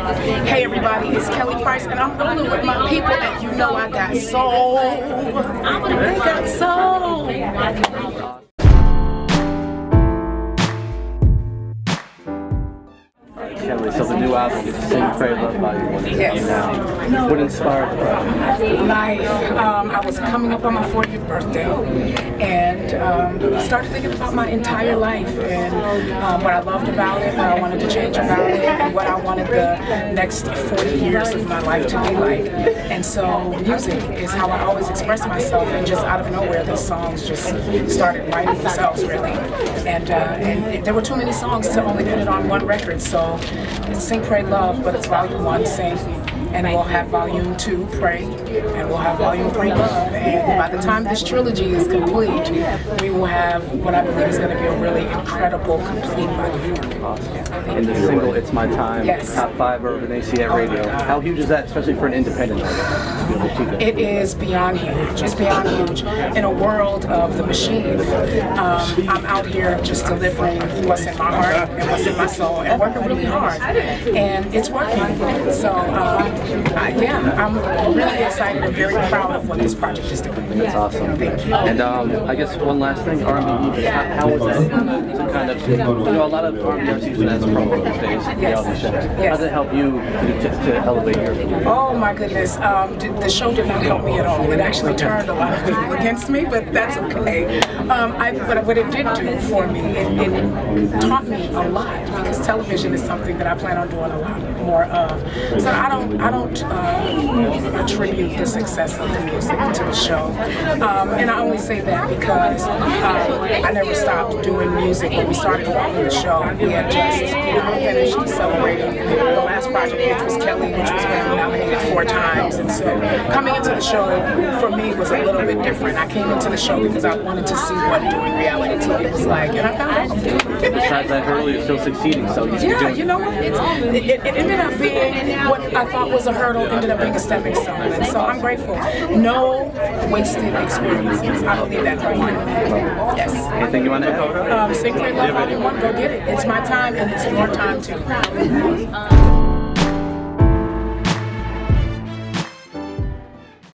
is Kelly Price, and I'm rolling with my people, and you know I got soul. I got soul. Kelly, so the new album is Sing, Pray, Love Volume 1 Yes. now. What inspired the project? life. Um, I was coming up on my 40th birthday and um, started thinking about my entire life and um, what I loved about it, what I wanted to change about it, and what I the next 40 years of my life to be like. And so music is how I always express myself and just out of nowhere these songs just started writing themselves really. And, uh, and there were too many songs to only put it on one record. So it's Sing, Pray, Love, but it's volume one, Sing and we'll have volume two, Pray, and we'll have volume three, Love. And by the time this trilogy is complete, we will have what I believe is going to be a really incredible, complete body of work. In the single It's My Time, Yes. Top five urban ACA radio. God. How huge is that, especially for an independent artist? to be able to achieve that? It is beyond huge. It's beyond huge. In a world of the machine, um, I'm out here just delivering what's in my heart and what's in my soul and working really hard. And it's working. So, um, I, yeah, I'm really excited and very proud of what this project is doing. That's awesome. Thank you. And um, I guess one last thing, R&B. How, how was that kind of, you know, a lot of R&B use it as a promo these days. How Yes. does it help you to, to elevate your career? Oh my goodness, um, the show did not help me at all. It actually turned a lot of people against me, but that's okay. Um, I, but what it did do for me, it, it taught me a lot because television is something that I plan on doing a lot more of. So I don't, I don't uh, attribute the success of the music to the show, um, and I only say that because um, I never stopped doing music when we started filming the show. We had just, you know, finished celebrating the last project, which was Kelly, which was Grammy nominated four times. And so coming into the show for me was a little bit different. I came into the show because I wanted to see what doing reality TV was like, and I found out. Besides that hurdle, you're still succeeding, so you keep Yeah, doing you know what? It's, it, it ended up being what I thought was a hurdle, ended up being a stepping stone. And so I'm grateful. No wasted experiences. I believe that right now. Yes. Anything you want to add? Um, Sing Pray Love Volume 1, go get it. It's my time and it's your time too.